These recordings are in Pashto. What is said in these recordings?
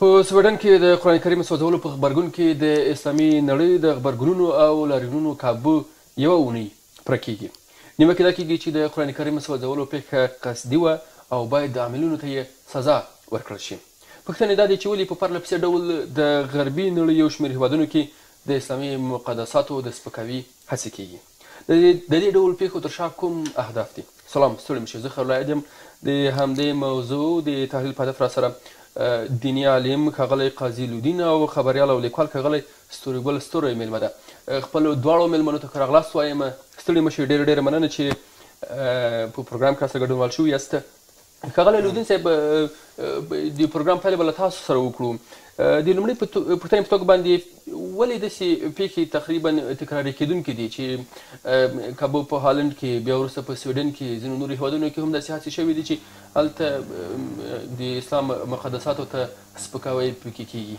په سویډن کې د قرآن کریم سوځولو په غبرګون کې د اسلامي نړۍ د غبرګونونو او لاریونونو کابو یوه اونۍ پوره کېږي. نیمه کېدا کېږي چې د قرآن کریم سوځولو پېښه قصدي وه او باید عاملینو ته یې سزا ورکړل شي. پوښتنې دا دي چې ولې په پرله پسې ډول د غربي نړۍ یو شمېر هېوادونو کې د اسلامي مقدساتو د سپکاوي هڅې کېږي؟ د دې ډول پېښو تر شا کوم اهداف دي؟ سلام، ستړي مه شئ، زه خیرالعاید یم، د همدې موضوع د تحلیل په هدف راسره دیني عالم ښاغلی قاضي لودین او خبریال او لیکوال ښاغلی ستوري ګل ستوری مېلمه ده خپلو دواړو مېلمنو ته ښه راغلاست وایم ستړي مشي ډېره ډېره مننه چې په پروګرام کې سره ګډونوال شوي یاست ښاغلی لودین صاحب د پروګرام پیل به له تاسو سره وکړو د لومړۍ پوښتنې په توګه باندې ولې داسې پیښې تقریبا تکراري کېدونکې دي چې کابو په هالند کې بیا وروسته په سویډن کې ځینو نورو هیوادونو کې هم داسې هڅې شوې دي چې هلته د اسلام مقدساتو ته سپکاوی پکې کېږي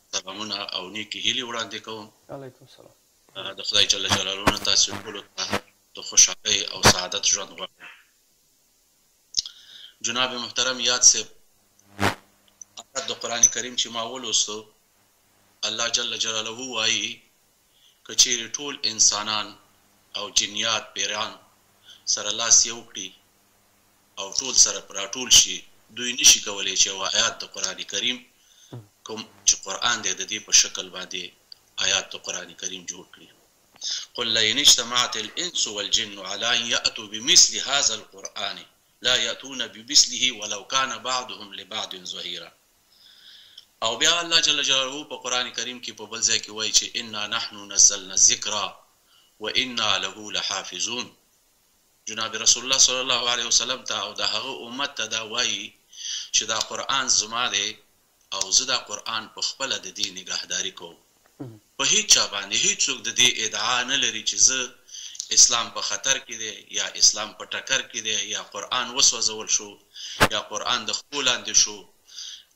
سلامونه او نیکی هیلی وړاندې کوم. علیکم سلام. د خدای جل جلاله نه تاسو ټولو ته د خوشحالۍ او سعادت ژوند غواړم. جناب محترم یاد صاحب آیات د قرآن کریم چې ما ولوستو الله جل جلاله وایي که چیرې ټول انسانان او جنیات پیران سره لاس یو کړي او ټول سره راټول شي دوی نشي کولی چې یو ایات د قران کریم کوم چې قران دی ددې په شکل باندې ایات د قران کریم جوړ کړي قل لئن اجتمعت الانس والجن علی ان یاتو بمثل هذا القران لا یاتون بمثله ولو کان بعضهم لبعض ظهیرا او بیا الله جل جلاله په قرآن کریم کې په بل ځای کې وایي چې انا نحن نزلنا الذکر و انا له لحافظون جناب رسول الله صلی الله علیه وسلم ته او د هغه امت ته دا وایي چې دا قرآن زما دی او زه دا قرآن په خپله د دې نګهداري کوم په هیچا باندې هیڅوک د دې ادعا نه لري چې زه اسلام په خطر کې دی یا اسلام په ټکر کې دی یا قرآن وسوځول شو یا قرآن د خپو لاندې شو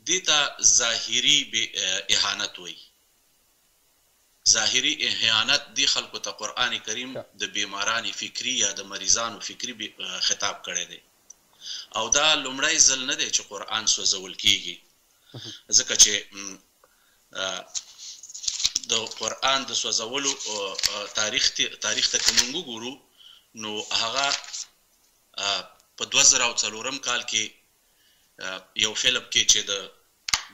دې ته ظاهري اهانت وایي ظاهري اهانت دی خلکو ته قرآن کریم د بیماران فکری یا د مریضانو فکری خطاب کړی دی او دا لومړی ځل نه دی چې قرآن سوځول کیږي ځکه چې د قرآن د سوځولو تاریخ تاریخ ته که مونږ وګورو نو هغه په 2004 کال کې یو فلم کې چې د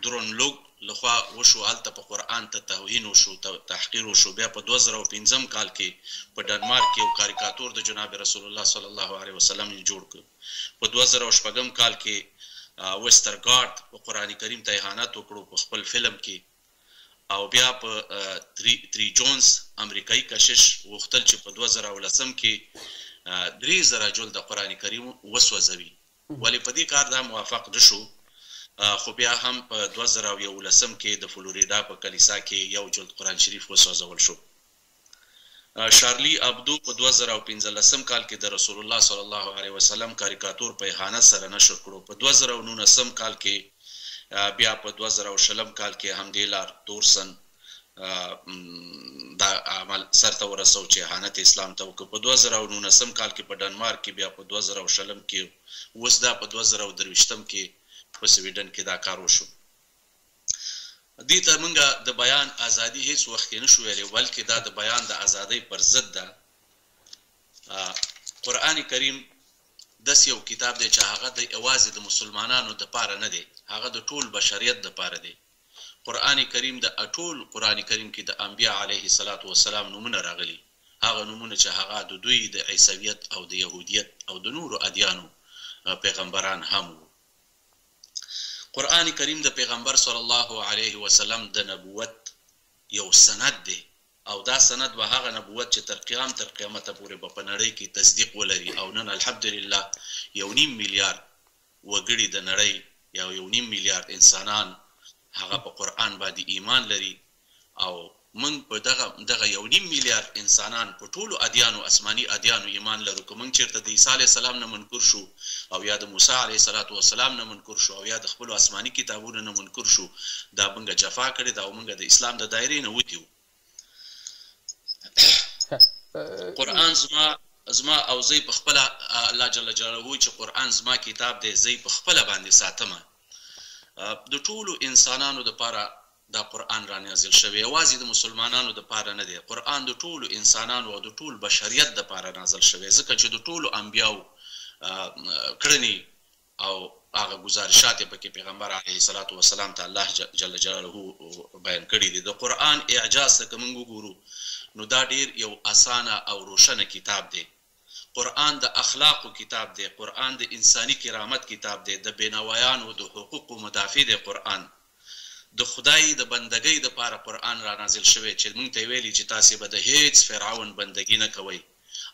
درون لوګ لخوا وشو هلته په قرآن ته توهین وشو تحقیر وشو بیا په 2005 کال کې په ډنمارک کې یو کاریکاتور د جناب رسول الله صلی الله علیه وسلم جوړ کړ په دوه زره او شپږم کال کې ویستر ګارد په قران کریم ته اهانت وکړو په خپل فلم کې او بیا په تری تری جونز امریکایی کشش غوښتل چې په دوه زره او لسم کې درې زره جلد قران کریم وسوځوي ولې په دې کار دا موفق نشو خو بیا هم په دوه زره او یولسم کې د فلوریدا په کلیسا کې یو جلد قران شریف وسوځول شو. شارلي ابدو په دوه زره او پنځلسم کال کې د رسول الله صلی الله علیه وسلم کاریکاتور په اهانت سره نشر کړو په دوه زره او نولسم کال کې بیا په دوه زره او شلم کال کې همدې لار تورسن دا عمل سرته ورسو چې اهانت اسلام ته وکړ په دوه زره او نولسم کال کې په ډنمارک کې بیا په دوه زره او شلم کې اوس دا په دوه زره او درویشتم کې په سویډن کې دا کار وشو دې ته مونږ د بیان ازادي هیڅ وخت کې نشو ویلی بلکې دا د بیان د ازادۍ پر ضد ده قرآن کریم داسې یو کتاب دی چې هغه د یوازې د مسلمانانو د پاره نه دی هغه د ټول بشریت د پاره دی قرآن کریم د اټول قرآن کریم کې د انبیا علیه الصلاۃ والسلام نمونه راغلي هغه نمونه چې هغه د دوی د عیسویت او د يهودیت او د نورو ادیانو پیغمبران هم وو قرآن کریم د پیغمبر صلی الله علیه وسلم د نبوت یو سند دی او دا سند به هغه نبوت چې تر قیام تر قیامته پورې به په نړۍ کې تصدیق ولري او نن الحمدلله یو نیم میلیارد وګړي د نړۍ یا یو نیم میلیارد انسانان هغه په قرآن باندې ایمان لري او مونږ په دغه دغه یو نیم میلیارد انسانان په ټولو ادیانو اسماني ادیانو ایمان لرو که مونږ چیرته د عیسی علیه السلام نه منکر شو او یا د موسی علیه الصلوة والسلام نه منکر شو او یا د خپلو اسماني کتابونو نه منکر شو دا مونږ جفا کړې ده او مونږ د اسلام د دایرې نه وتي وو قرآن زما زما او زه په خپل الله جل جلاله چې قرآن زما کتاب دی زه په خپل باندې ساتم د ټولو انسانانو لپاره دا قرآن رانازل شوی یوازې د مسلمانانو د پاره نه دی، قرآن د ټولو انسانانو او د ټول بشریت د پاره نازل شوی ځکه چې د ټولو انبیاوو کړنې او هغه ګزارشات یې پکې پیغمبر علیه الصلوة والسلام ته الله جل جلاله بیان کړي دي، د قرآن اعجاز ته که موږ وګورو نو دا ډیر یو اسانه او روشنه کتاب دی، قرآن د اخلاقو کتاب دی، قرآن د انساني کرامت کتاب دی، د بېنوايانو د حقوقو مدافع دی، قرآن د خدای د بندګۍ لپاره قرآن رانازل شوی چې موږ ته یې ویلي چې تاسې به د هېڅ فرعون بندګي نه کوئ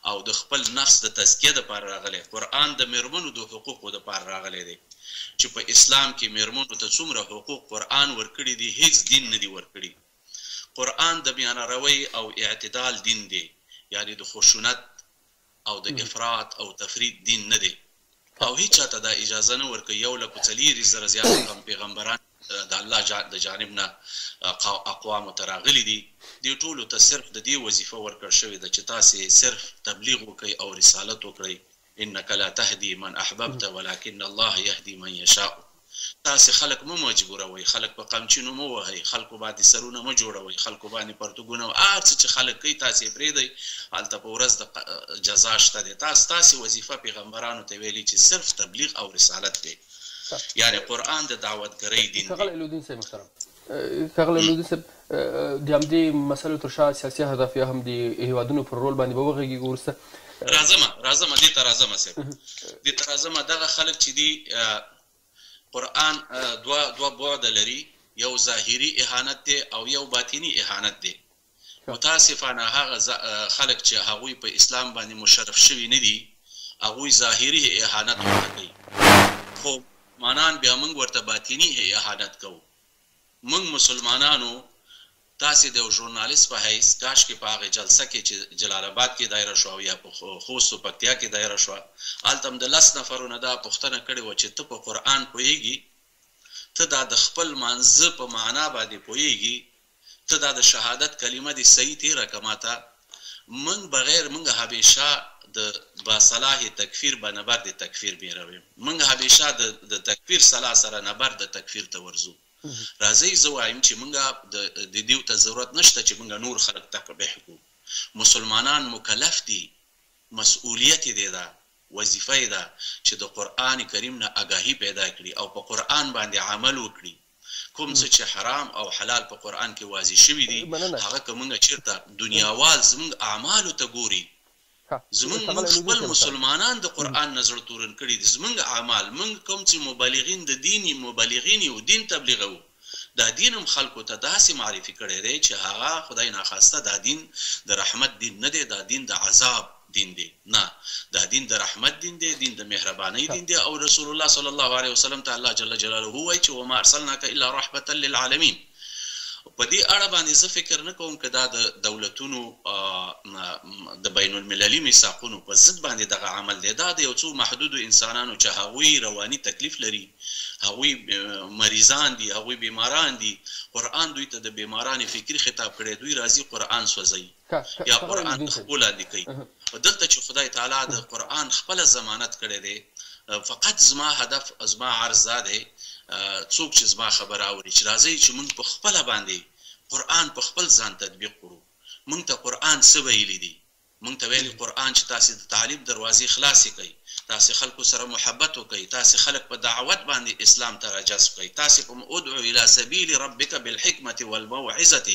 او د خپل نفس د تزکیه لپاره راغلی، قرآن د مېرمنو د حقوقو لپاره راغلی دی چې په اسلام کې مېرمنو ته څومره حقوق قرآن ورکړي دي هېڅ دین نه دي ورکړي. قرآن د ميانه روۍ او اعتدال دين دی يعني د خشونت او د افراط او تفريط دين نه دی او هيچا ته دا اجازه نه ورکوي يو له په څليريس زره زيات غم پيغمبران د الله جا د جانب نه اقوامو ته راغلي دي دې ټولو ته صرف د دې وظيفه ورکړ شوې ده چې تاسې صرف تبليغ وکړئ او رسالت وکړئ انک لا تهدی من احببت ولکن الله یهدی من یشاء تاسې خلک مه مجبوروئ، خلک په قمچینو مه وهئ، خلکو باندې سرونه مه جوړوئ، خلکو باندې پرتوګونه او هر څه چې خلک کوي تاسې یې پرېږدئ، هلته په ورځ د جزا شته دی، تا ستاسې وظیفه پیغمبرانو ته ویلي چې صرف تبلیغ او رسالت دی، یعنې قرآن د دعوتګرۍ دین دی. ښاغلی لودي صاحب د همدې مسلو تر شا سیاسي اهداف یا هم د هیوادونو پر رول باندې به وغږیږو وروسته راځم راځم دې ته راځم صاحب دې ته راځم دغه خلک چې دي قرآن دوه دوه بعد لري یو ظاهري اهانت دی او یو باطني اهانت دی متاسفانه هغه خلک چې هغوی په اسلام باندې مشرف شوي نه دي هغوی ظاهري اهانت ورته کوي خو مسلمانان بیا موږ ورته باطني اهانت کوو موږ مسلمانانو تاسې د یو ژورنالیست په حیث کاشکې په هغه جلسه کې چې جلال اباد کې دایره شوه او یا په خوست او پکتیا کې دایره شوه هلته هم د لس نفرو نه دا پوښتنه کړې وه چې ته په قرآن پوهېږي؟ ته دا د خپل لمانځه په معنا باندې پوهېږي؟ ته دا د شهادت کلمه دې صحیح تیره که ماته مونږ بغیر مونږ هبیشه د با صلاح تکفیر به نبر د تکفیر بیرویم مونږ هبیشه د د تکفیر صلاح سره نبر د تکفیر ته ورځو راځی زه وایم چې مونږ د د دیو ته ضرورت نشته چې مونږ نور خلک تقبح کو مسلمانان مکلف دی مسولیت یې دی دا وظیفه یې ده چې د قرآن کریم نه اګاهی پیدا کړي او په قرآن باندې عمل وکړي. کوم څه چې حرام او حلال په قرآن کې واضح شوي دي، هغه که موږ چېرته دنیاوال زموږ اعمالو ته ګوري، زموږ موږ خپل مسلمانان د قرآن نه زړه تورن کړي دي، زموږ اعمال، موږ کوم چې مبلغین د دین یو، مبلغین یو، دین تبلیغوو، دا دین هم خلکو ته داسې معرفي کړی دی چې هغه، خدای ناخواسته، دا دین د رحمت دین نه دی، دا دین د عذاب. دين دی نه دا دين د رحمت دين دی دين د مهربانۍ دين دی او رسول الله صلی الله عليه وسلم ته الله جل جلاله وايي چې وما ارسلناک الا رحبة للعالمين په دې اړه باندې زه فکر نه کوم که دا د دولتونو د بين المللي ميثاقونو په ضد باندې دغه عمل دی دا د يو څو محدودو انسانانو چې هغوی رواني تکليف لري هغوی مريضان دي هغوی بيماران دي قرآن دوی ته د بيمارانې فکري خطاب کړی دوی راځي قرآن سوځوي یا قرآن د خپو لاندې کوي خو دلته چې خدای تعالی د قرآن خپله ضمانت کړی دی فقط زما هدف او زما عرض دا دی څوک چې زما خبره اوري چې راځئ چې مونږ په خپله باندې قرآن په خپل ځان تطبیق کړو مونږ ته قرآن څه ویلي دي مونږ ته ویلي قرآن چې تاسې د تعلیم دروازې خلاصې کړئ تاسې خلکو سره محبت وکړئ، تاسې خلک په دعوت باندې اسلام ته راجذب کړئ، تاسې په ادع الی سبیل ربک بالحکمة والموعظة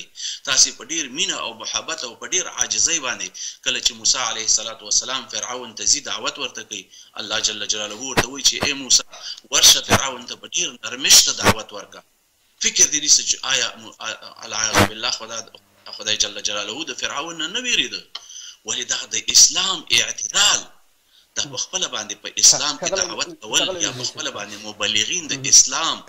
تاسې په ډیر مینه او محبت او په ډیر عاجزۍ باندې کله چې موسی علیه الصلوة والسلام فرعون ته ځي دعوت ورته کوي الله جل جلاله ورته وایي چې ای موسی ورشه فرعون ته په ډیر نرمښت دعوت ورکړه. فکر دې نیسه چې آیا العیاذ بالله خدا خدای جل جلاله د فرعون نه نه ویریده ولې دا د اسلام اعتدال دا په خپل باندې په اسلام کې دعوت کول یا په خپل باندې مبلغین د اسلام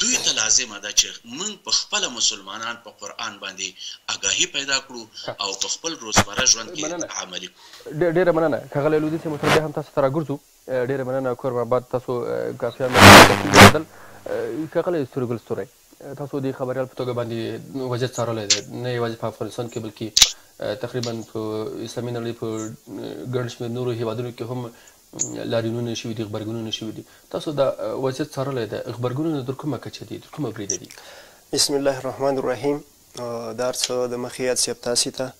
دوی ته لازمه ده چې موږ په خپل مسلمانان په قران باندې آگاهی پیدا کړو او په خپل روزمره ژوند کې عملی کړو ډیره مننه کغله لودی سه متربه هم تاسو تراګرځو ډېره مننه کورم اباد تاسو کافیان د خپل تحقیق درلودل ښاغلی ستوري ګل ستوری تاسو د خبریال په توګه باندې وضعیت څارلی دی نه یوازې په افغانستان کې بلکې تقریبا په اسلامي نړۍ په ګڼ شمېر نورو هیوادونو کې هم لاریونونه شوي دي غبرګونونه شوي دي تاسو دا وضعیت څارلی دی غبرګونونه تر کومه کچه دي تر کومه بریده دي بسم الله الرحمن الرحیم دا هر څه د مخې یاد صاحب تاسې ته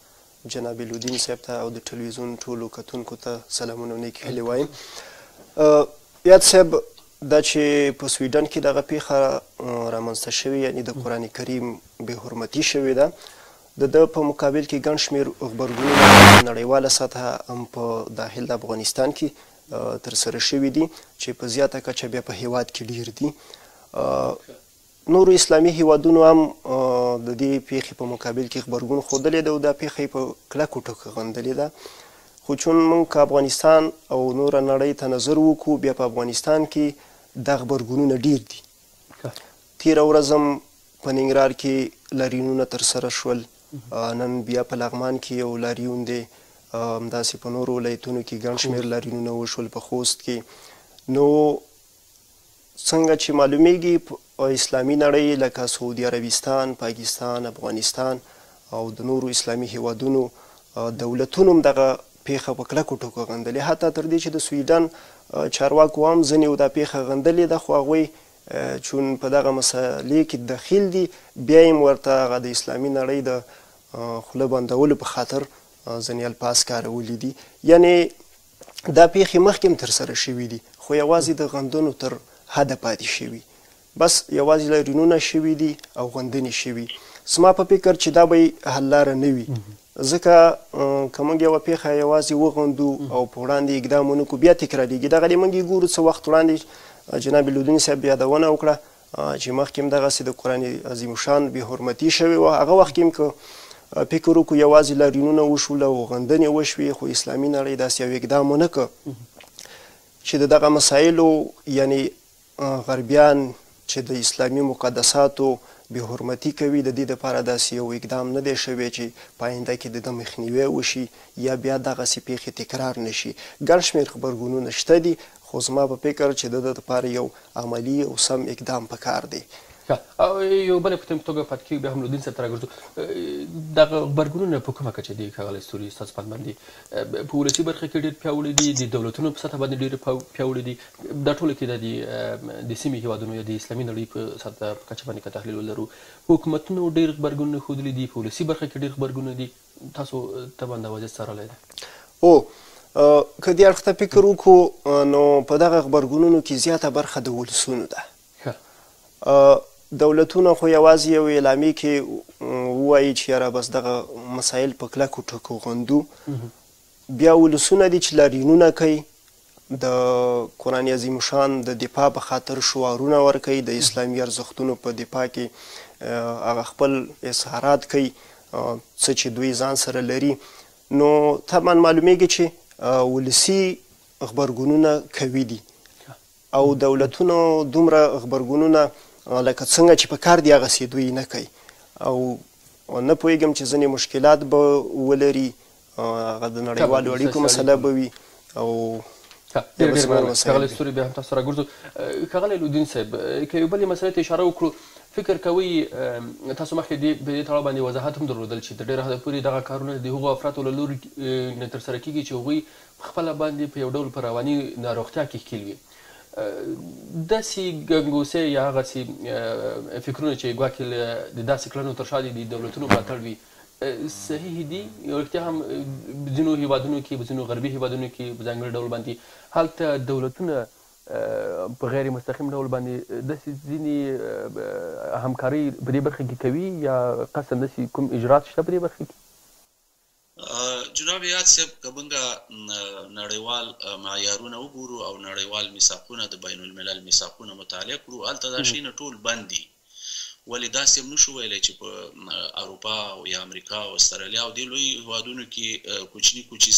جناب لودین صاحب ته او د ټلویزیون ټولو کتونکو ته سلامونه او نیکې هیلې وایم یاد صاحب دا چې په سویډن کې دغه پیښه رامنځته شوې یعنی د قران کریم به حرمتي شوې ده د د په مقابل کې ګڼ شمیر خبرګونونه نړیواله سطح هم په داخل د افغانستان کې تر سره شوې دي چې په زیاته کچه بیا په هیواد کې ډیر دي نورو اسلامي هېوادونو هم د دې پېښې په مقابل کې غبرګون ښودلی دی او دا پېښه یې په کلکو ټکو غندلې ده خو چون موږ که افغانستان او نوره نړۍ ته نظر وکړو بیا په افغانستان کې دا غبرګونونه ډیر دي تېره ورځ هم په ننګرهار کې لاریونونه ترسره شول نن بیا په لغمان کې یو لاریون دی همداسې په نورو ولایتونو کې ګڼ شمېر لاریونونه وشول په خوست کې نو څنګه چې معلومیږي اسلامي نړۍ لکه سعودي عربستان، پاکستان، افغانستان او د نورو اسلامي هیوادونو دولتونو هم دغه پیښه په کلکو ټکو غندلې حتی تر دې چې د سویډن چارواکو هم ځنې دا پیښه غندلې ده خو هغوی چون په دغه مسلې کې دخیل دي بیا هم ورته هغه د اسلامي نړۍ د خوله بندولو په خاطر ځنې الفاظ کارولي دي یعنی دا پېښې مخکې هم ترسره شوي دي، خو یوازې د غندنو تر حده پاتې شوي. بس یوازې لاریونونه شوي دي او غندنې شوي. زما په فکر چې دا به یې حل لاره نه وي، ځکه که موږ یوه پېښه یوازې وغندو او په وړاندې یې اقدام ونه کړو، بیا تکرارېږي. دغه دی موږ یې ګورو، څه وخت وړاندې جناب لودین صاحب یادونه وکړه، چې مخکې هم دغسې د قرآن عظیم الشان بې حرمتي شوې وه هغه وخت کې هم که فکر وکړو یوازې لاریونونه وشول او غندنې وشوې خو اسلامي نړۍ داسې یو اقدام ونه کړ چې د دغه مسایلو یعنی غربیان چې د اسلامي مقدساتو به حرمتي کوي د دې لپاره داسې یو اقدام نه دی شوی چې په آینده کې د ده مخنیوی وشي یا بیا دغسې پیښې تکرار نشي ګڼ شمېر غبرګونونه شته دي خو زما په فکر چې دده لپاره یو عملي او سم اقدام په کار دی. ښه، یوه بله پوښتنې په توګه پاتې کېږي، بیا هم له دین سره ته راګرځو، دغه غبرګونونه په کومه کچه دي ښاغلی ستوري ستاسو په اند باندې په ولسي برخه کې ډېر پیاوړي دي، د دولتونو په سطح باندې ډېر پیاوړي دي، دا ټوله کې دا د سیمې هېوادونو یا د اسلامي نړۍ په سطح په کچه باندې که تحلیل ولرو، حکومتونو ډېر غبرګونونه ښودلي دي، په ولسي برخه کې ډېر غبرګونونه دي؟ تاسو طبعا دا وضعیت څارلی دی هو که دې اړخ ته فکر وکړو نو په دغه غبرګونونو کې زیاته برخه د ولسونو ده دولتونه خو یوازې یو اعلامیه کې ووایي چې یاره بس دغه مسایل په کلکو ټکو غندو بیا ولسونه دي چې لاریونونه کوي د قرآن عظیم الشان د دفاع په خاطر شعارونه ورکوي، د اسلامي ارزښتونو په دفاع کې هغه خپل اظهارات کوي څه چې دوی ځان سره لري نو طبعا معلومیږي چې ولسي غبرګونونه قوي دي او دولتونو دومره غبرګونونه لکه څنګه چې په کار دی هغه سي دوی نه کوي او نه پوهیږم چې ځینې مشکلات به ولري او هغه د نړیوالو اړیکو مسله به وي او ډېر ډېر مننه ښاغلی ستوري بیا هم تاسو سره ګرځو ښاغلی لودین صاحب که یو بلې مسلې ته اشاره وکړو فکر کوئ تاسو مخکې دې په دې تړاو باندې وضاحت هم درلودل چې تر ډېره حده پورې دغه کارونه د هغو افرادو له لوري نه ترسره کېږي چې هغوی په خپله باندې په یو ډول په رواني ناروغتیا کې ښکیل وي داسې ګنګوسې یا هغسې فکرونه چې ګواکې د داسې کړنو تر شا دي د دولتونو ملاتړ وي صحیح دي رښتیا هم ځینو هیوادونو کې ځینو غربي هیوادونو کې په ځانګړي ډول باندې هلته دولتونه په غیر مستقیم ډول باندې داسې ځینې همکاري په دې برخه کې کوي یا قصدا داسې کوم اجرات شته په دې برخه کې جناب یاد صاحب کومګه نړیوال معیارونه وګورو او نړیوال میثاقونه د بین الملل میثاقونه مطالعه کړو الته دا شینه ټول بندي ولې داسې هم نه شو ویلای چې په اروپا او یا امریکا او استرالیا او دې لویو هیوادونو کې کوچني کوچي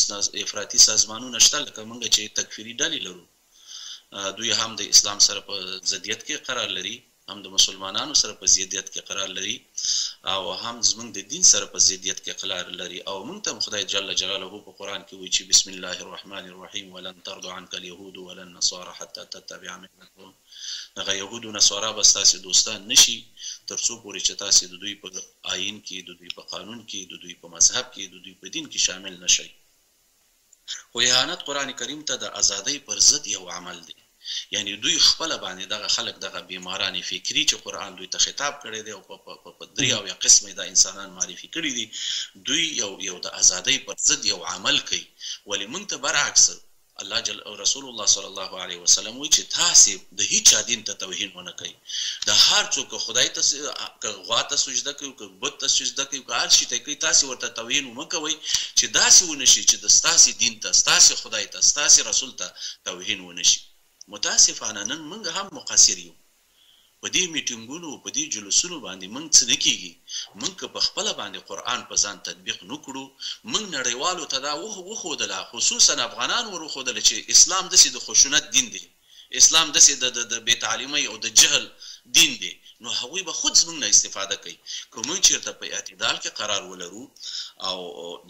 افراطي سازمانونه شته لکه موږ چې تکفیري ډلې لرو دوی هم د اسلام سره په ضدیت کې قرار لري هم د مسلمانانو سره په ضدیت کې قرار لري او هم زمونږ د دین سره په ضدیت کې قرار لري او موږ ته خدای جل جلاله په قران کې وایي چې بسم الله الرحمن الرحیم ولن ترضى عنك اليهود ولا النصارى حتى تتبع ملتهم دغه یهود و نصارا به ستاسې دوستان نه شي تر څو پورې چې تاسې د دوی په آیین کې، د دوی په قانون کې، د دوی په مذهب کې، د دوی په دین کې شامل نه شئ. خو اهانت قرآن کریم ته د ازادۍ پر ضد یو عمل دی. یعنې دوی خپله باندې دغه خلک دغه بې ماران فکري چې قرآن دوی ته خطاب کړی دی او په په په درې اویا قسمه یې دا انسانان معرفي کړي دي دوی یو یو د ازادۍ پر ضد یو عمل کوي ولې مونږ ته برعکس الله جل او رسول الله صلی الله علیه وسلم وایي چې تاسې د هیچا دین ته توهین ونه کړئ، د هر څوک که خدای ته که غوا ته سجده کوي که بت ته سجده کوي که هر شي ته کوي تاسې ورته توهین ومه کوئ چې داسې ونه شي چې د ستاسې دین ته، ستاسې خدای ته، ستاسې رسول ته توهین ونه شي. متاسفانه نن موږ هم مقصر یو. په دې ميټنګونو او په دې جلوسونو باندې مونږ څه نه کيږي، مونږ که په خپله باندې قرآن په ځان تطبيق نه کړو، مونږ نړيوالو ته دا وښودله خصوصاً افغانانو ور وښودله چې اسلام دسې د خشونت دين دی، اسلام دسې د د بې تعليمۍ او د جهل دين دی، نو هغوی به خود زمونږ نه استفاده کوي، که مونږ چېرته په اعتدال کې قرار ولرو او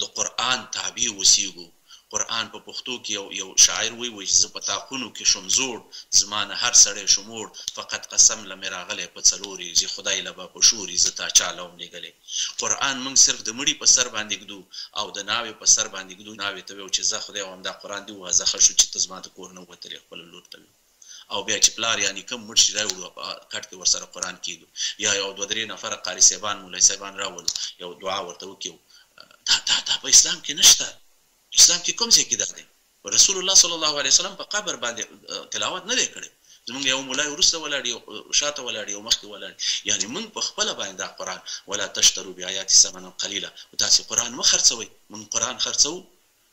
د قرآن تابع اوسيږو. قرآن په پښتو کې یو یو شاعر وی وی چې زه په تا قونو کې شوم زوړ زما نه هر سړی شو موړ فقط قسم له مې راغلی په څلوری زی خدای له به په شوری زه تا چا له وم لیږلی قرآن مونږ صرف د مړی په سر باندې ږدو او د ناوې په سر باندې ږدو ناوې ته ویو چې ځه خدای او همدا قرآن دی ووهه ځه ښه شو چې ته زما د کور نه ووتلې خپله لور ته ویو. او بیا چې پلار یا نیکه مړ شي راوړو او په کټ کې ورسره قرآن کیږدو یا یو دوه درې نفره قاري صاحبان مولوي صاحبان راولو یو دعا ورته وکیو دا دا دا په اسلام کې نشته اسلام کې کوم ځای کې دا دی رسول الله صلی الله علیه وسلم په قبر باندې تلاوت نه دی کړی زمونږ یو مولای ورسته ولاړ یو شاته ولاړ یو مخکې ولاړ یعنی مونږ په خپل باندې دا قران ولا تشترو بیاات ثمنا قلیلا تاسو قران مخرڅوي مونږ قران خرڅو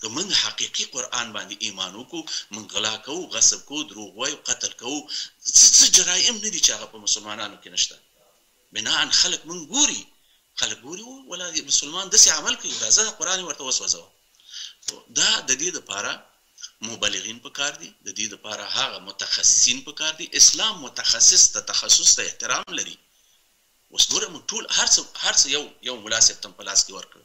که موږ حقیقي قرآن باندې ایمان وکړو، موږ غلا کوو، غصب کوو، دروغ وایو، قتل کوو، څه څه جرائم نه دي چې هغه په مسلمانانو کې نشته، بناء خلک موږ ګوري، خلک ګوري او ولا دې مسلمان داسې عمل کوي، راځه دا قرآن ورته وسوځوه. نو دا د دې لپاره مبلغین په کار دي، د دې لپاره هغه متخصصین په کار دي، اسلام متخصص ته، تخصص ته احترام لري، اوس ګوره مونږ ټول هر څه هر څه یو یو ملا صیب ته مو په لاس کې ورکړل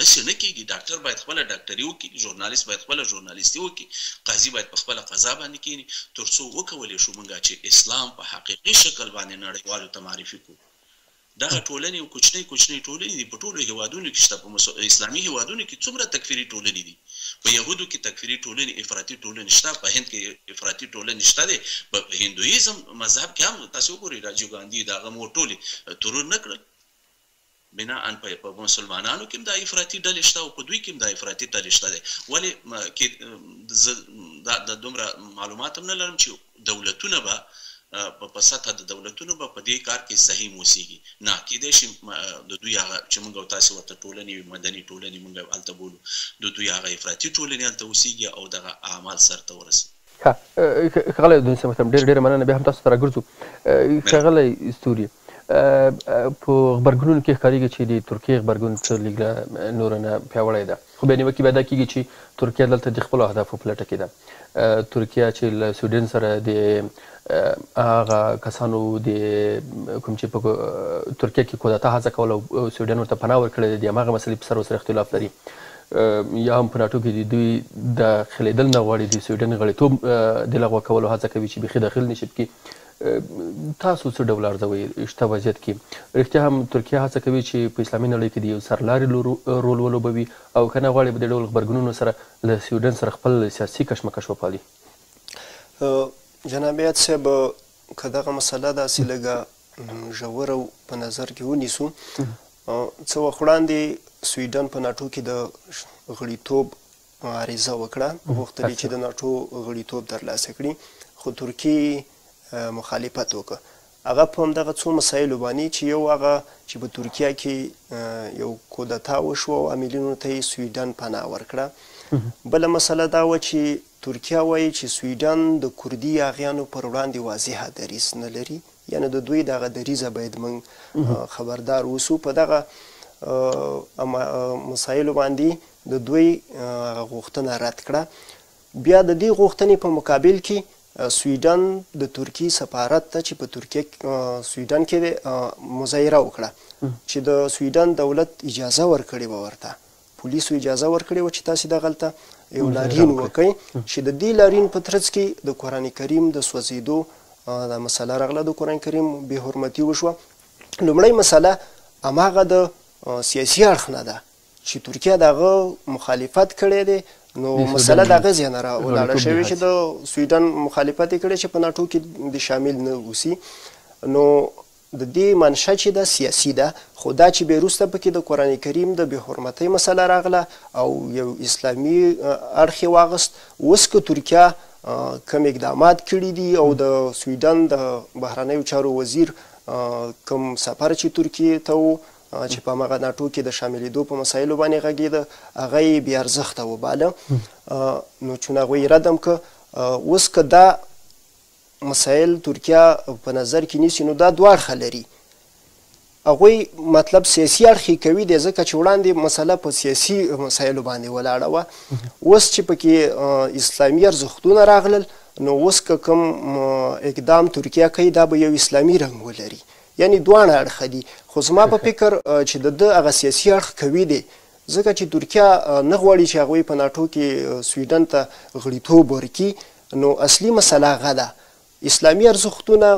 داسې نه کیږي ډاکټر باید خپله ډاکټري وکړي ژورنالیست باید خپله ژورنالیستي وکړي قاضي باید په خپله قضا باندې کیني تر څو وکولی شو مونږ چې اسلام په حقیقي شکل باندې نړیوالو ته معرفي کړو دغه ټولنې او کوچنۍ کوچنۍ ټولنې دي په ټولو هیوادونو کې شته په اسلامي هیوادونو کې څومره تکفیري ټولنې دي په یهودو کې تکفیري ټولنې افراطي ټولنې شته په هند کې افراطي ټولنې شته دی په هندویزم مذهب کې هم تاسو وګورئ راجیو ګاندي د هغه مور ټولې ترور نه کړل بناء په مسلمانانو کې هم دا افراطي ډلې شته او په دوی کې هم دا افراطي ډلې شته دی ولې کې زه دا د دومره معلومات هم نه لرم چې دولتونه به به په سطحه د دولتونو به په دې کار کې سهیم اوسېږي؟ نه، کېدای شي د دوی هغه چې موږ او تاسې ورته ټولنې وي، مدني ټولنې موږ هلته بولو، د دوی هغه افراطي ټولنې هلته اوسېږي او دغه اعمال سر ته ورسوي. ښه، ښاغلی دنسي محترم، ډېره ډېره مننه، بیا هم تاسو ته راګرځو. ښاغلی ستوري، په غبرګونونو کې ښکارېږي چې د ترکیې غبرګون څه لیږ له نورو نه پیاوړی ده. خو بیا نیوکې پیدا کیږي چې ترکیه دلته د خپلو اهدافو په لټه کې ده. ترکیه چې له سویډن سره د هغه کسانو د کوم چې په ترکیه کې کودتا هڅه کوله او سویډن ورته پناه ورکړې ده، د هماغې مسئلې په سر ورسره اختلاف لري. یا هم په ناټو کې د دوی داخلیدل نه غواړي، د سویډن غړیتوب د لغوه کولو هڅه کوي چې بیخي داخل نشي پکې. تاسو څه ډول ارزوئ شته وضعیت کې رښتیا هم ترکیه هڅه کوي چې په اسلامي نړۍ کې د یو سرلاري رول ولوبوي او که نه غواړي په دې ډول غبرګونونو سره له سویډن سره خپل سیاسي کشمکش وپالي؟ جناب ایاز صاحب که دغه مسله داسې لږه ژوره په نظر کې ونیسو څه وخت وړاندې سویډن په ناټو کې د غړیتوب عریضه وکړه، غوښتل یې چې د ناټو غړیتوب ترلاسه کړي، خو ترکیې یې مخالفت وکړ. هغه په همدغه څو مسایلو باندې چې یو هغه چې په ترکیه کې یو کودتا وشوه او عاملینو ته یې سویډن پناه ورکړه. بله مسله دا وه چې ترکیه وایي چې سویډن د کردي یاغیانو پر وړاندې واضح دریځ نه لري، یعنې د دوی دغه دریځه باید موږ خبردار اوسو. په دغه مسایلو باندې د دوی هغه غوښتنه رد کړه. بیا د دې غوښتنې په مقابل کې سویډن د ترکیې سفارت ته چې په ترکیه سویډن کې دی مظاهره وکړه چې د سویډن دولت اجازه ورکړې وه ورته پولیسو اجازه ورکړې وه چې تاسې دغلته یو لارین وکړئ چې د دې لارین په ترڅ کې د قرآن کریم د سوځېدو دا مسله راغله د قرآن کریم بې حرمتي وشوه لومړۍ مسله هماغه د سیاسي اړخ نه ده چې ترکیه د هغه مخالفت کړی دی نو مسله د غزې نه را ولاړه شوې چې د سویډن مخالفت یې کړی چې په ناټو کې د شامل نه اوسي نو د دې منشه چې ده سیاسي ده خو دا چې بیا وروسته پکې د قرآن کریم د بې حرمتۍ مسله راغله او یو اسلامي اړخ یې واغست اوس که ترکیه کم اقدامات کړي دي او د سویډن د بهرنیو چارو وزیر کم سفر چې ترکیې ته و چې په همغه ناټو کې د شاملېدو په مسایلو باندې غږېده هغه یې بې ارزښته وباله نو چون هغوی یې رد هم که اوس که دا مسایل ترکیه په نظر کې نیسي نو دا دوه اړخه لري هغوی مطلب سیاسي اړخ یې کوي دی ځکه چې وړاندې مسله په سیاسي مسایلو باندې ولاړه وه اوس چې پکې اسلامي ارزښتونه راغلل نو اوس که کوم اقدام ترکیه کوي دا به یو اسلامي رنګ ولري یعنی دواړه اړخه دي خو زما په فکر چې د ده هغه سیاسي اړخ قوي دی ځکه چې ترکیه نه غواړي چې هغوی په ناټو کې سویډن ته غړیتوب ورکړي نو اصلي مسله هغه ده اسلامي ارزښتونه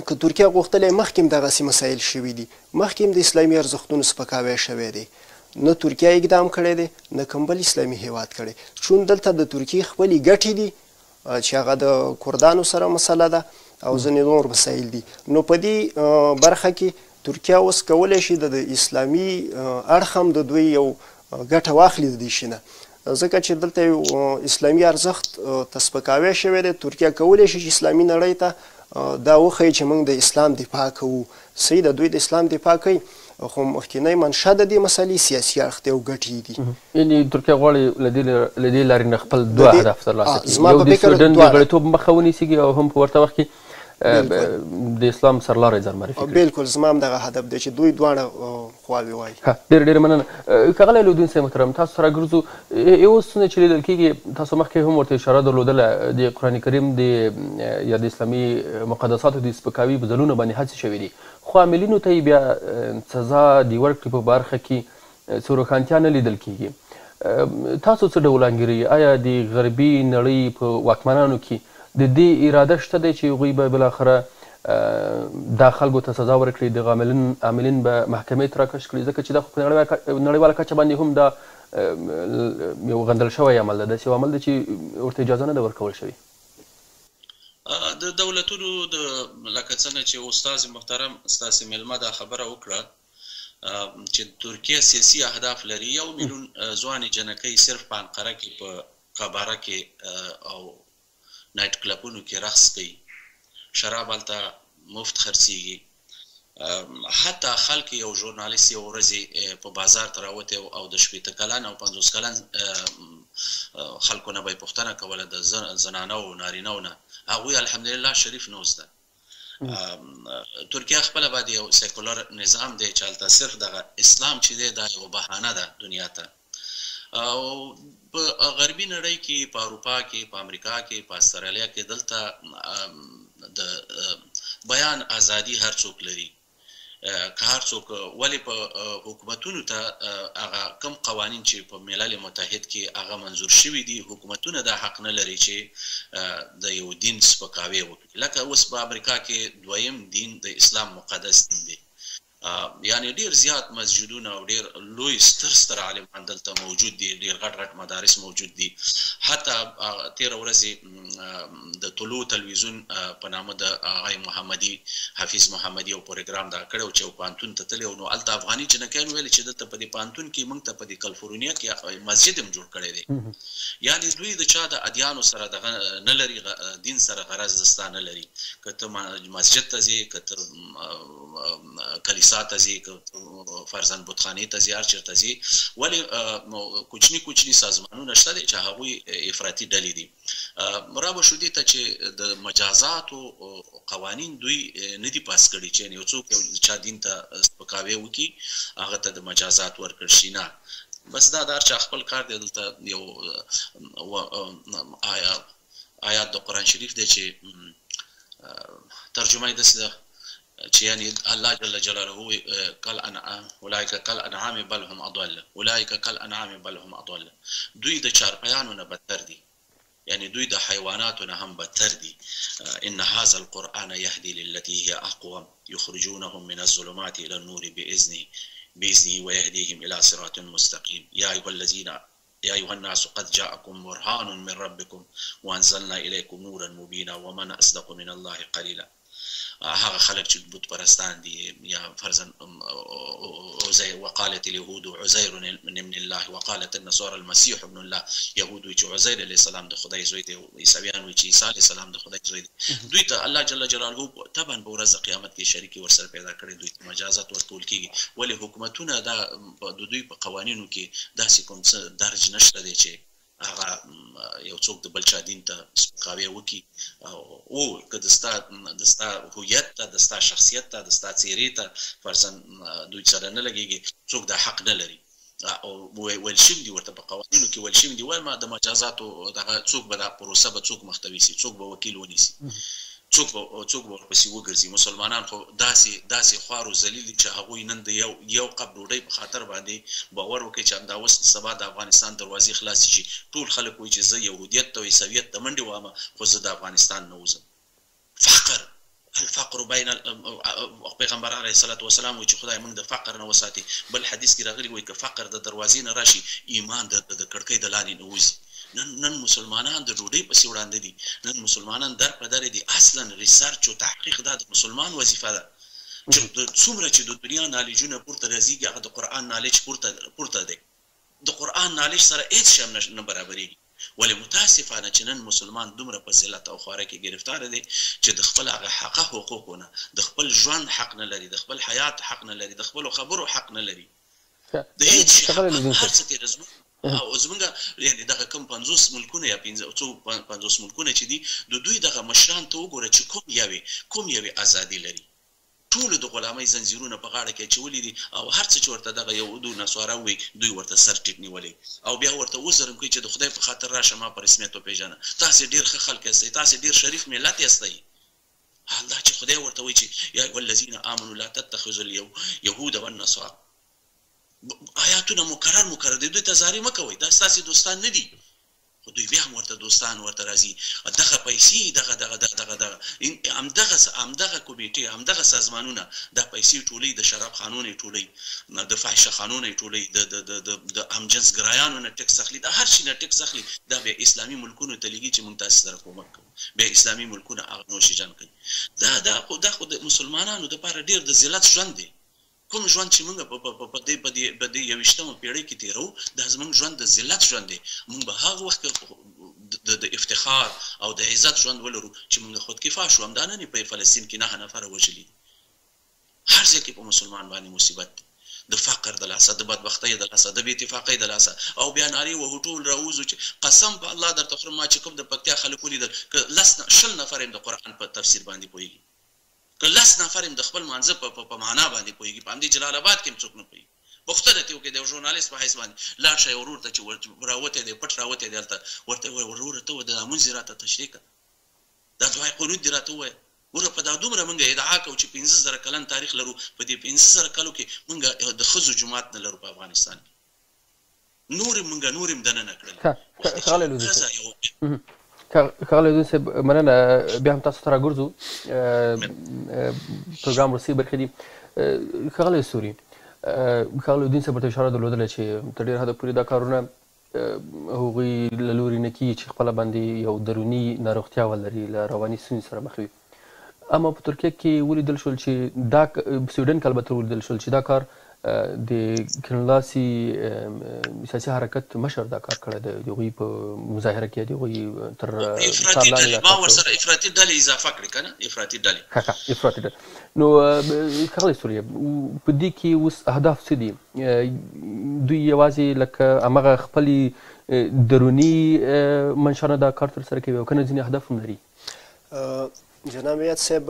که ترکیه غوښتلی مخکې هم دغسې مسایل شوي دي مخکې هم د اسلامي ارزښتونو سپکاوی شوی دی نه ترکیه اقدام کړی دی نه کوم بل اسلامي هیواد کړی چون دلته د ترکیې خپلې ګټې دي چې هغه د کردانو سره مسله ده او ځینې نور مسایل دي نو په دې برخه کې ترکیه اوس کولی شي د اسلامي اړخ هم د دوی یو ګټه واخلي د دې شي نه ځکه چې دلته یو اسلامي ارزښت ته سپکاوی شوی دی ترکیه کولی شي چې اسلامي نړۍ ته دا وښیي چې موږ د اسلام دفاع کوو صحیح ده دوی د اسلام دفاع کوي خو مخکینۍ منشا د دې مسئلې سیاسي اړخ دی او ګټې یې دي. یعنې ترکیه غواړي له دې له دې لارې نه خپل دوه اهداف ترلاسه کړي، یو د سویډن د غړیتوب مخه ونیسي او هم په ورته وخت کې د اسلام سرلاری ځان معرفي کړي. بلکل زما هم دغه هدف دی چې دوی دواړه خواوې وایي. ښه ډېره ډېره مننه ښاغلی علودین صاحب محترم. تاسو ته راګرځو، یوه ستونزه چې لیدل کېږي تاسو مخکې هم ورته اشاره درلودله د قرآن کریم د یا د اسلامي مقدساتو د سپکاوي په ځلونو باندې هڅې شوې دي خو عاملینو ته یې بیا سزا دې ورکړي په برخه کې څه روښانتیا نه لیدل کېږي. تاسو څه ډول انګیرئ، ایا د غربي نړۍ په واکمنانو کې د دې اراده شته دی چې هغوی به بالاخره دا خلکو ته سزا ورکړي، دغه عاملین به محکمې ته راکش کړي، ځکه چې دا خو په نړیواله کچه باندې هم دا یو غندل شوی عمل دی، داسې یو عمل دی چې ورته اجازه نه ده ورکول شوې؟ د دولتونو د لکه څنګه چې استاد محترم ستاسو ملما دا خبره وکړه چې ترکیه سیاسي اهداف لري یو میلیون ځواني جنکۍ صرف په انقره کې په کباره کې او نایټ کلبونو کې رقص کوي شراب هلته مفت خرڅیږي حتی خلک یو ژورنالیست یوه ورځ په بازار ته راوتی و او د شپېته کلن او پنځوس کلن خلکو نه به یې پوښتنه کوله د زنانه او نارینه او نه هغوی الحمدلله شریف نو زده ترکیه خپل باندې یو سیکولر نظام دی چې هلته صرف دغه اسلام چې دی دا یو بهانه ده دنیا ته او په غربي نړۍ کې په اروپا کې په امریکا کې په استرالیا کې دلته د بیان ازادي هر څوک لري که هر څوک ولې په حکومتونو ته هغه کم قوانین چې په ملل متحد کې هغه منظور شوي دي حکومتونه دا حق نه لري چې د یو دین سپکاوی وکړي لکه اوس په امریکا کې دویم دین د اسلام مقدس دین دی یعنې ډېر زیات مسجدونه او ډېر لوی ستر ستر عالمان دلته موجود دي، ډېر غټ غټ مدارس موجود دي، حتی تېره ورځ یې د طلوع تلویزیون په نامه د آغای محمدي، حفیظ محمدي، یو پروګرام دا کړی و چې یو پوهنتون ته تللی و، نو هلته افغاني جینکیانو ویلي چې دلته په دې پوهنتون کې موږ ته په دې کلفورنیا کې مسجد هم جوړ کړی دی. یعنې دوی د چا د ادیانو سره دغه نه لري، دین سره غرض د ستا نه لري، که ته مسجد ته ځې، که ته کلیسا ته ځي فرزن بتخانه ته ځي هر چیرته ځي ولی کوچنی کوچنی سازمانونه شته چې هغه افراطی ډلې دي را به شو دي ته چې د مجازات او قوانین دوی نه دي پاس کړی چې یو څوک چا دین ته سپکاوی وکي هغه ته د مجازات ورکړ شي نه بس دا دار چا خپل کار دی دلته یو آیا آیات د قران شریف دی چې ترجمه یې داسې ده چې یعنی الله جل جلاله کل انعام اولئک کل انعام بل هم اضل اولئک کل انعام بل هم اضل دوی د چارپیانو نه بدتر دي یعنی دوی د حیواناتو نه هم بدتر دي ان هاذا القرآن يهدي للتي هي اقوم يخرجونهم من الظلمات الى النور باذنه باذنه ويهديهم الى صراط مستقيم يا ايها الذين يا ايها الناس قد جاءكم برهان من ربكم وانزلنا اليكم نورا مبينا ومن اصدق من الله قليلا هغه خلک چې بت پرستان دي یا فرضا عزیر وقالت اليهود عزير ابن الله وقالت النصارى المسيح ابن الله يهود وی چې عزير عليه السلام د خدای زوی دی عیسویان وی چې عیسی عليه السلام د خدای زوی دی دوی ته الله جل جلاله طبعا په ورځ قیامت کې شریک ورسره پیدا کړي دوی مجازات ورکول کیږي ولی حکومتونه دا په ددوی په قوانینو کې داسې کوم څه درج نشته دی چې هغه یو څوک د بل چا دین ته سپکاوی وکړي او که د ستا د ستا هویت ته د ستا شخصیت ته د ستا څیرې ته فرضاً دوی سره نه لګیږي څوک دا حق نه لري او ویل شوي دي ورته په قوانینو کې ویل شوي دي وایم د مجازاتو دغه څوک به دا پروسه به څوک مخته ویسي څوک به وکیل ونیسي څوک به څوک به ورپسې وګرځي مسلمانان خو داسې داسې خوار او ذلیل دي چې هغوی نن د یو یو قب ډوډۍ په خاطر باندې باور وکړئ چې همدا اوس سبا د افغانستان دروازې خلاصې شي ټول خلک وایي چې زه یهودیت ته او عیسویت ته منډې وهم خو زه د افغانستان نه وځم فقر الفقر بین ال... پیغمبر علیه الصلاه والسلام وایي چې خدای موږ د فقر نه وساتي بل حدیث کې راغلي وایي که فقر د دروازې نه راشي ایمان د د کړکۍ د لارې نه وځي نن نن مسلمانان د ډوډۍ پسې وړاندې دي نن مسلمانان در په در دي اصلا ریسرچ او تحقیق دا د مسلمان وظیفه ده چې د څومره چې د دنیا نالجونه پورته راځيږي هغه د قران نالج پورته پورته دی د قران نالج سره هیڅ شی نه برابرېږي ولې متاسفانه چې نن مسلمان دومره په ذلت او خواره کې گرفتار دی چې د خپل هغه حقه حقوقونه د خپل ژوند حق نه لري د خپل حیات حق نه لري د خپل خبرو حق نه لري د هیڅ شي حق نه دی، هر څه تېر زموږ او زموږ یعنې دغه کوم پنځوس ملکونه یا پنځه څو پنځوس ملکونه چې دي د دوی دغه مشران ته وګوره چې کوم یوې کوم یوې ازادي لري، ټولو د غلامۍ زنځیرونه په غاړه کې اچولي دي او هر څه چې ورته دغه یهودو نصارا ووایي دوی ورته سر ټیټ نیولی او بیا ورته عذرم کوي چې د خدای په خاطر راشه ما په رسمیت وپېژنه تاسې ډېر ښه خلک یاستئ تاسې ډېر شریف ملت یاستئ حال دا چې خدای ورته وایي چې یا ایها الذین آمنوا لا تتخذوا الیهود والنصارا آیاتونه مکرر مکرر دي دوی ته زاري مه کوئ دا ستاسو دوستان نه دي خو دوی بیا هم ورته دوستان ورته راځي دغه پیسې دغه دغه دغه دغه دغه همدغه همدغه کمیټې همدغه سازمانونه دا پیسې ټولوي د شراب خانو نه ټولوي د فاحشه خانو نه ټولوي د د د د د همجنس ګرایانو نه ټکس اخلي د هر شي نه ټکس اخلي دا بیا اسلامي ملکونو ته لېږي چې موږ تاسې سره کومک کوو بیا اسلامي ملکونه هغه نوشي جان کوي دا دا خو دا خو د مسلمانانو لپاره ډیر د ذلت ژوند دی کوم ژوند چې موږ په په په دې په دې په دې یوشتمه پیړۍ کې تیرو دا زموږ ژوند د ذلت ژوند دی موږ به هغه وخت د د افتخار او د عزت ژوند ولرو چې موږ خود کفا شو همدا نن په فلسطین کې نه نفر وجلی هر ځای کې په مسلمان باندې مصیبت دی د فقر د لاسه د بدبختۍ د لاسه د بې اتفاقۍ د لاسه او بیا نارې وهو ټول راوځو چې قسم په الله درته خورم ما چې کوم د پکتیا خلک ولیدل که لس شل نفر هم د قرآن په تفسیر باندې پوهیږي که لس نفر هم د خپل مانځه په په معنا باندې پوهیږي په همدې جلال آباد کې هم څوک نه پوهیږي پوښتنه ترې وکړئ د یو ژورنالیست په حیث باندې لاړ شئ ورور ته چې راوتی دی پټ راوتی دی هلته ورته وروره ته د دا مونځ یې راته تشریح کړه دا دعای قنوت دې راته ووایه. وروره په دا دومره مونږ ادعا کوو چې پنځه زره کلن تاریخ لرو په دې پنځه زره کلو کې مونږ د ښځو جومات نه لرو په افغانستان کې نورم مونږ نورم دننه کړل ښه ښاغلی لودي صاحب ښه ښاغلی لودي صاحب مننه بیا هم تاسو ته راګرځو پروګرام وروستۍ برخې دي ښاغلی سوري ښاغلی لودي صاحب ورته اشاره درلودله چې تر ډېر حده پورې دا کارونه د هغوی له لوري نه کیږي چې خپله باندې یو دروني ناروغتیا ولري له رواني ستونزې سره مخ وي اما په ترکیه کې ولیدل شول چې دا سویډن کې البته ولیدل شول چې دا کار د کینلاسی سیاسي حرکت مشر دا کار کړی دی د هغوی په مظاهره کې د هغوی تر افراطي ډلې ما ورسره افراطي ډلې اضافه کړې که نه افراطي ډلې افراطي ډلې نو ښاغلی سوریه په دې کې اوس اهداف څه دي دوی یوازې لکه همغه خپلې دروني منشانه دا کار ترسره کوي او که نه ځینې اهداف هم لري. جناب یاد صاحب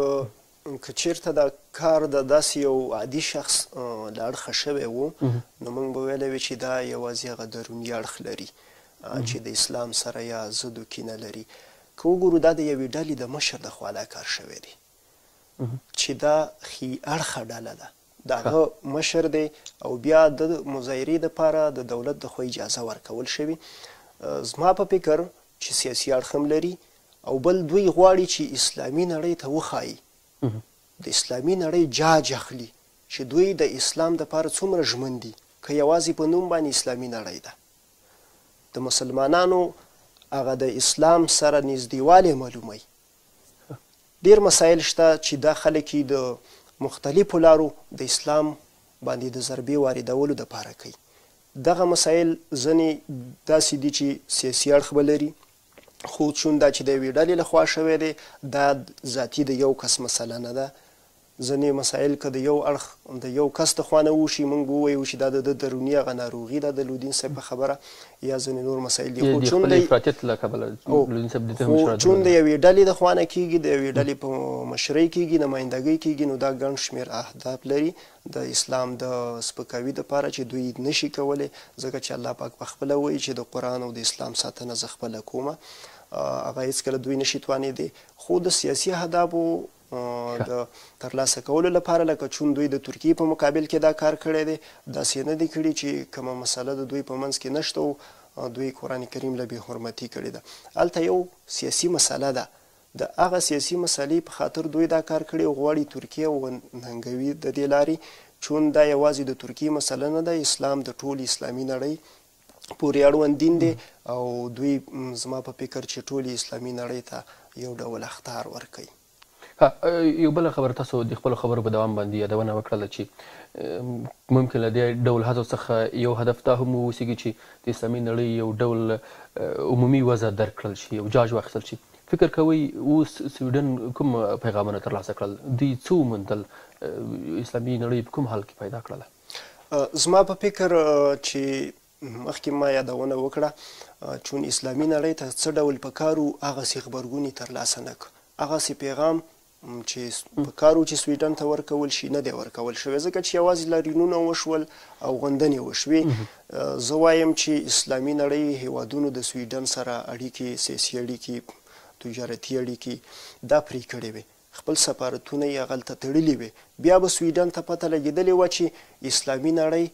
که چېرته دا کار د داسې یو عادي شخص له اړخه شوی و نو موږ به ویلی وي چې دا یوازې هغه دروني اړخ لري چې د اسلام سره یا ضد و کینه لري. که وګورو دا د یوې ډلې د مشر لخوا دا کار شوی دی. چی دا ښی اړخه ډله ده د هغه مشر دی او بیا د مظاهری د پاره د دولت د خو اجازه ورکول شوی زما په فکر چی سیاسی اړخ هم لري او بل دوی غواړي چی اسلامی نړۍ ته وخایي د اسلامی نړۍ جاج اخلي چی دوی د اسلام د پاره څومره ژمن دي که یوازې په نوم باندې اسلامی نړۍ ده د مسلمانانو هغه د اسلام سره نږدېوالی معلوموي ډیر مسایل شته چی دا خلک یی د مختلفو لارو د اسلام باندی د ضربی واردولو د پاره کوي دغه مسایل ځنی داسی دی چی سیاسی اړخ به لری خو چون دا چی د یوی ډلی لخوا شوی دی دا ذاتی د یو کس مسله نه ده ځنې مسایل که د یو اړخ د یو کس د خوا نه وشي مونږ به ووایو چې دا د ده دروني هغه ناروغي ده د لودین صاحب په خبره یا ځنې نور مسایل دي خو چون د خو چون د یوې ډلې د خوا نه کیږي د یوې ډلې په مشرۍ کیږي نمایندګۍ کیږي نو دا ګڼ شمیر اهداف لري د اسلام د سپکاوي دپاره چې دوی نشي کولی ځکه چې الله پاک په خپله وایي چې د قرآن او د اسلام ساتنه زه خپله کومه هغه هیڅکله دوی نشي توانیدی خو د سیاسي اهدافو ښه. د ترلاسه کولو لپاره لکه چون دوی د ترکیې په مقابل کې دا کار کړی دی داسې نه دي کړي چې کومه مسله د دوی په منځ کې نشته او دوی قران کریم له بې حرمتي کړې ده هلته یو سیاسي مسله ده د هغه سیاسي مسلې په خاطر دوی دا کار کړی او غواړي ترکیه ونهنګوي د دې لارې چون دا یوازې د ترکیې مسله نه ده اسلام د ټول اسلامي نړۍ پورې اړوند دین دی او دوی زما په فکر چې ټولې اسلامي نړۍ ته یو ډول اخطار ورکوي یو بل خبر تاسو د خپل خبرو په دوام باندې یادونه وکړه چې ممکن له دې ډول هڅو څخه یو هدف دا هم ووسیږي چې د اسلامي نړۍ یو ډول عمومي وضع درک کړل شي یو جاج واخیستل شي فکر کوئ اوس سویډن کوم پیغامونه ترلاسه کړل دوی څه وموندل اسلامي نړۍ په کوم حال کې پیدا کړله زما په فکر چې مخکې ما یادونه وکړه چون اسلامي نړۍ ته څه ډول په کار وو هغسې غبرګون یې ترلاسه نه کړ هغسې پیغام چې په کار وو چې سویډن ته ورکول شي نه دی ورکول شوی ځکه چې یوازې لاریونونه وشول او غندنې وشوې زه وایم چې اسلامي نړۍ هیوادونو د سویډن سره اړیکې سیاسي اړیکې تجارتي اړیکې دا پرې کړې وې خپل سفارتونه یې هغلته تړلي وي بیا به سویډن ته پته لګیدلې وه چې اسلامي نړۍ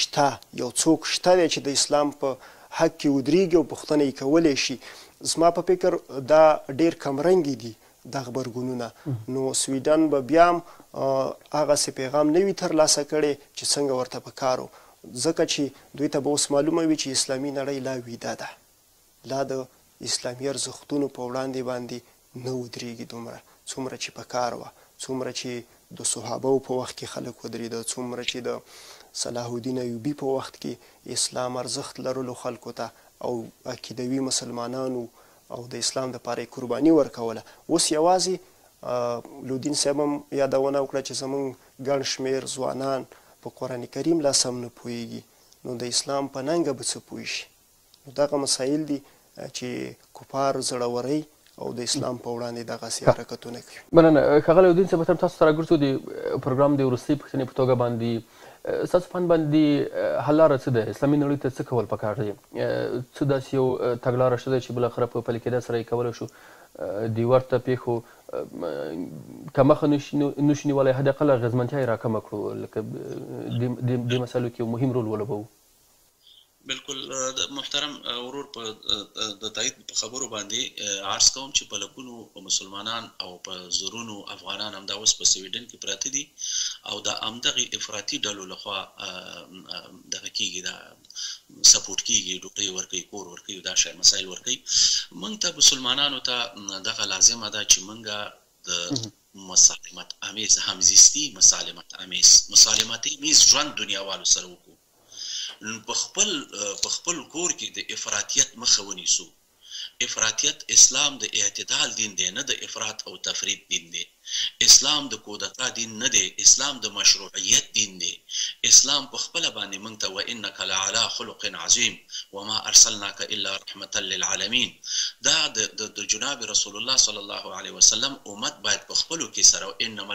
شته یو څوک شته دی چې د اسلام په حق کې ودریږي او پوښتنه یې کولی شي زما په فکر دا ډیر کمرنګي دي دا غبرګونونه نو سویډن به بیا هم هغه سه پیغام نه وي تر لاسه کړي چې څنګه ورته پکارو ځکه چې دوی ته به اوس معلومه وي چې اسلامي نړۍ لا ویده ده لا د اسلامي ارزښتونو په وړاندې باندې نه ودرېږي دومره څومره چې په کار وه، څومره چې د صحابه وو په وخت کې خلک ودرېده، څومره چې د صلاح الدین ایوبي په وخت کې اسلام ارزښت لرلو خلکو ته او عقیدوي مسلمانان وو او د اسلام لپاره یې قرباني ورکوله، اوس یوازې لودین صاحب هم یادونه وکړه چې زموږ ګڼ شمېر ځوانان په قرآن کریم لا سم نه پوهېږي، نو د اسلام په ننګه به څه پوه شي؟ نو دغه مسایل دي چې کفار زړورۍ او د اسلام په وړاندې دغه سي حرکتونه کوي مننه ښاغلی الدین صاحب تر تاسو سره ګرځو د پروګرام د وروستۍ پوښتنې په توګه باندې ستاسو فن باندې حل لاره څه ده اسلامي نړۍ ته څه کول پکار دی څه داسې یو تګلاره شته چې بل اخره په پلي کېدا سره یې کولی شو د ورته پیښو کمخه نشو نیولی حد اقل اغېزمنتیا یې راکمه کړو لکه دې مسایلو کې یو مهم رول ولوبوو بلکل د محترم ورور په د تایید په خبرو باندې عرض کوم چې په لکونو مسلمانان او په زرونو افغانان همدا اوس په سویډن کې پراته دي او د همدغه افراطي ډلو لخوا دغه کیږي دا سپورټ کیږي ډوډۍ ورکوي کور ورکوي دا شای مسایل ورکوي مونږ ته مسلمانانو ته دغه لازمه ده چې مونږه د مسالمت امیز همزیستی مسالمت امیز مسالمت امیز ژوند دنیاوالو سره وکړو نو په خپل په خپل کور کې د افراطیت مخه ونیسو. افراطیت اسلام د اعتدال دین دی نه د افراط او تفریط دین دی. اسلام د کودتا دین نه دی اسلام د مشروعیت دین دی. اسلام په خپله باندې موږ ته وانک لعلی خلق عظیم وما ارسلناک الا رحمة للعالمین دا د د جناب رسول الله صلی الله علیه وسلم امت باید په خپلو کې سره انما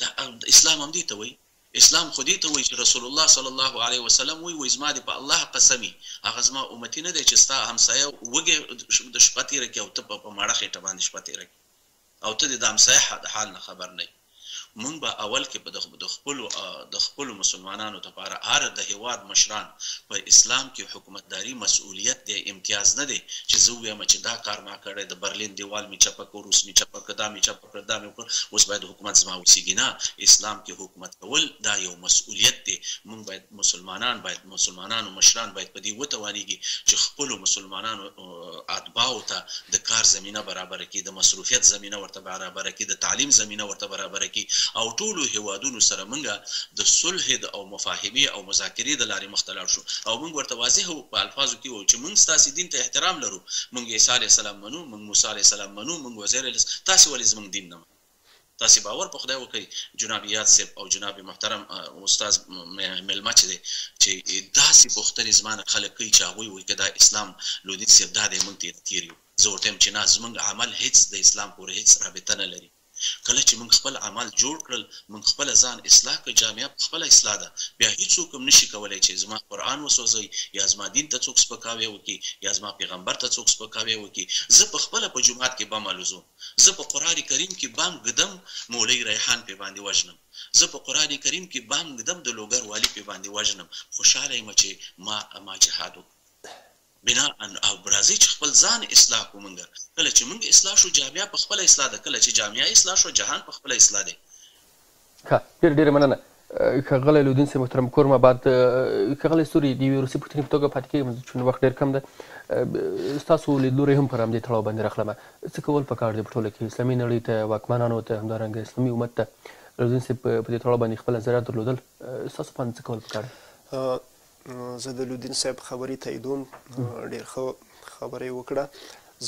دا اسلام همدې ته وایي. اسلام خو دې ته وایي چې رسول الله صلی الله علیه وسلم وایي، وایي زما دې په الله قسم وي هغه زما امتي نه دی چې ستا همسایه وږی د شپه تېره کړي او ته په مړه خېټه باندې شپه تېره کړې او ته دې د همسایه د حال نه خبر نه یې. مونږ به اول کې به د خپلو د خپلو مسلمانانو لپاره هر د هېواد مشران په اسلام کې حکومتداري مسئولیت دی امتیاز نه دی چې زه ووایم چې دا کار ما کړی، د برلین دېوال مې چپه کړ، روس مې چپه کړ، دا مې چپه کړ. وکړه دا مې وکړه اوس باید حکومت زما وسیږي نه اسلام کې حکومت کول دا یو مسولیت دی مونږ باید مسلمانان باید مسلمانانو مشران باید په دې وتوانیږي چې خپلو مسلمانانو اتباعو ته د کار زمینه برابره کړي د مصروفیت زمینه ورته برابره کړي د تعلیم زمینه ورته برابره کړي او ټولو هیوادونو سره مونږ د صلح او مفاهمې او مذاکرې د لارې مخته لاړ شو او مونږ ورته واضح په الفاظو کې ووایو چې مونږ ستاسې دین ته احترام لرو مونږ عیسی علیه السلام منو مونږ موسی عليه السلام منو مونږ عزير عليه تاسې ولې زمونږ دين نه منئ تاسې باور په خدای وکړئ جناب اياد صيب او جناب محترم استاد ميلمه چې دی چې داسې پوښتنې زما نه خلک کوي چې هغوی وایي که دا اسلام لوديد صيب دا دی مونږ ترې تېر يو زه ورته وایم چې نه زمونږ عمل هېڅ د اسلام پورې هېڅ رابطه نه لري کله چې موږ خپل اعمال جوړ کړل، موږ خپله ځان اصلاح کړ، جامعه په خپله اصلاح ده، بیا هیڅوک هم نشي کولای چې زما قرآن وسوځوي، یا زما دین ته څوک سپکاوی وکړي، یا زما پیغمبر ته څوک سپکاوی وکړي، زه په خپله په جومات کې بم الوزوم، زه په قرآن کریم کې بم ږدم مولوي ریحان پرې باندې وژنم، زه په قرآن کریم کې بم ږدم د لوګر والي پرې باندې وژنم، خوشحاله یم چې ما جهاد وکړ. بناء او راځئ چې خپل ځان اصلاح کړو مونږ کله چې مونږ اصلاح شو جامعه په خپله اصلاح ده کله چې جامعه اصلاح شوه جهان په خپله اصلاح دی. ښه ډېره ډېره مننه ښاغلی لودین صاحب محترم کور مو آباد ښاغلی ستوری د یوې وروستۍ پوښتنې په توګه پاتې کېږم چون وخت ډېر کم ده ستاسو لیدلوری هم پر همدې تړاو باندې راخلم څه کول په کار دي په ټوله کې اسلامي نړۍ ته واکمنانو ته همدارنګه اسلامي امت ته لودین صاحب په دې تړاو باندې خپل نظرات درلودل ستاسو په اند څه کول په کار دي زه د لودین صاحب خبرې تاییدوم ډیر ښه خبره یې وکړه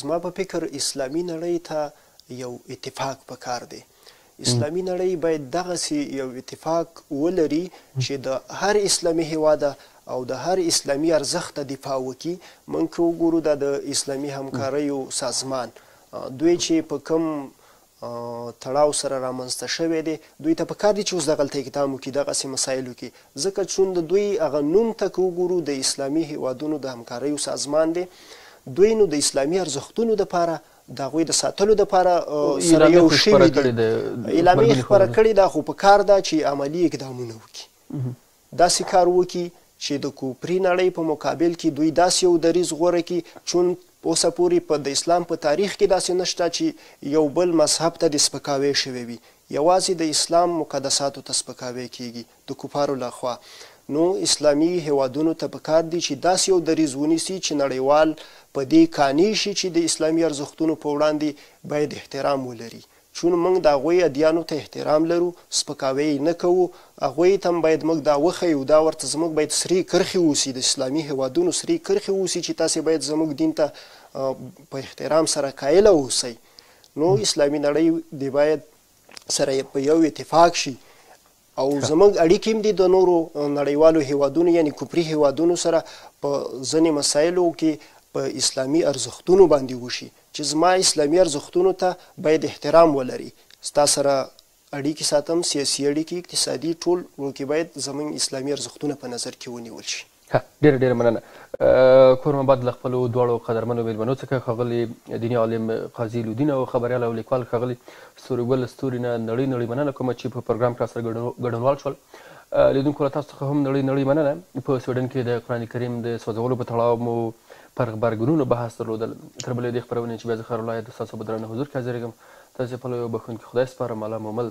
زما په فکر اسلامي نړۍ ته یو اتفاق پکار دی اسلامي نړۍ باید دغسې یو اتفاق ولري چې د هر اسلامي هیواد او د هر اسلامي ارزښت دفاع وکړي مونږ که وګورو دا د اسلامي همکاریو سازمان دوی چې په کم تړاو سره رامنځ ته شوی دی دوی ته پکار دي چې اوس دغلته اقدام وکړي دغسې مسایلو کې ځکه چون د دوی هغه نوم ته که وګورو د اسلامي هیوادونو د همکاریو سازمان دی دوی نو د اسلامي ارزښتونو لپاره د هغوی د ساتلو لپاره سره یو شوي دي اعلامیه خپره کړې ده خو پکار ده چې عملي اقدامونه وکړي. داسې کار وکړي چې د کوپري نړۍ په مقابل کې دوی داسې یو دریځ غوره کړي، چون اوسه پورې په د اسلام په تاریخ کې داسې نشته چې یو بل مذهب ته دې سپکاوی شوی وي، یوازې د اسلام مقدساتو ته سپکاوی کیږي د کفارو له خوا، نو اسلامي هیوادونو ته په کار دي چې داسې یو دریځ ونیسي چې نړیوال په دې قانع شي چې د اسلامي ارزښتونو په وړاندې باید احترام ولري، چون موږ د هغوی ادیانو ته احترام لرو، سپکاوی یې نه کوو، هغوی ته هم باید موږ دا وښیو، دا ورته زموږ باید سرې کرښې اوسي، د اسلامي هېوادونو سرې کرښې اوسي چې تاسې باید زموږ دین ته په احترام سره قایله اوسئ، نو اسلامي نړۍ دې باید سره په یو اتفاق شي او زموږ اړیکې هم دي د نورو نړیوالو هیوادونو یعنی کفري هیوادونو سره په ځینې مسایلو کې په اسلامي ارزښتونو باندې وشي چې زما اسلامي ارزښتونو ته باید احترام ولري ستا سره اړیکې ساتم سیاسي اړیکې اقتصادي ټول نو کې باید زموږ اسلامي ارزښتونه په نظر کې ونیول شي. ښه ډېره ډېره مننه کورم آباد له خپلو دواړو قدرمنو مېلمنو څخه ښاغلي دیني عالم قاضي لودین او خبریال او لیکوال ښاغلي ستوريګل ستوري نه نړۍ نړۍ مننه کوم چې په پروګرام کې راسره ګډونوال شول لیدونکو له تاسو څخه هم نړۍ نړۍ مننه په سویډن کې د قرآن کریم د سوځولو په تړاو مو پر غبرګونونو بحث درلودل تر بلې دې خپرونې چې بیا زه خیرالله د ستاسو په درانه حضور کې حاضرېږم تاسې پلوی او بښونکي خدای سپارم الله مو مل